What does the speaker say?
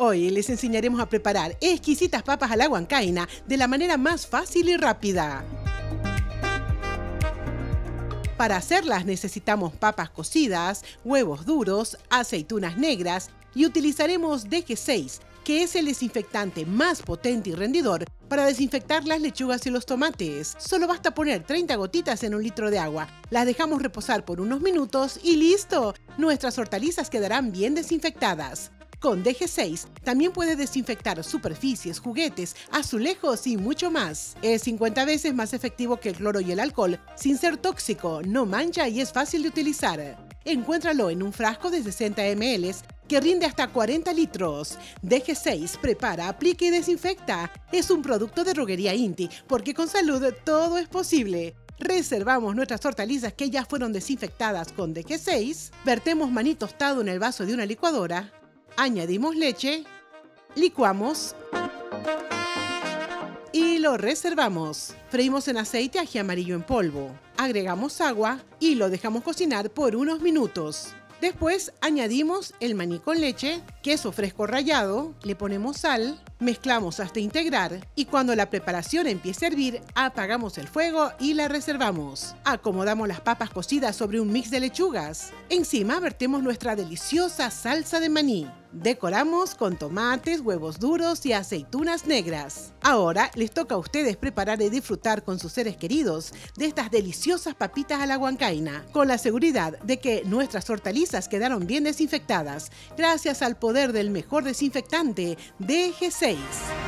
Hoy les enseñaremos a preparar exquisitas papas a la huancaina de la manera más fácil y rápida. Para hacerlas necesitamos papas cocidas, huevos duros, aceitunas negras y utilizaremos DG6, que es el desinfectante más potente y rendidor para desinfectar las lechugas y los tomates. Solo basta poner 30 gotitas en un litro de agua, las dejamos reposar por unos minutos y listo, nuestras hortalizas quedarán bien desinfectadas. Con DG6 también puede desinfectar superficies, juguetes, azulejos y mucho más. Es 50 veces más efectivo que el cloro y el alcohol, sin ser tóxico, no mancha y es fácil de utilizar. Encuéntralo en un frasco de 60 ml que rinde hasta 40 litros. DG6 prepara, aplica y desinfecta. Es un producto de droguería Inti, porque con salud todo es posible. Reservamos nuestras hortalizas que ya fueron desinfectadas con DG6, vertemos maní tostado en el vaso de una licuadora, añadimos leche, licuamos y lo reservamos. Freímos en aceite ají amarillo en polvo. Agregamos agua y lo dejamos cocinar por unos minutos. Después añadimos el maní con leche, queso fresco rallado, le ponemos sal, mezclamos hasta integrar y cuando la preparación empiece a hervir, apagamos el fuego y la reservamos. Acomodamos las papas cocidas sobre un mix de lechugas. Encima vertemos nuestra deliciosa salsa de maní. Decoramos con tomates, huevos duros y aceitunas negras. Ahora les toca a ustedes preparar y disfrutar con sus seres queridos de estas deliciosas papitas a la huancaina, con la seguridad de que nuestras hortalizas quedaron bien desinfectadas, gracias al poder del mejor desinfectante DG6.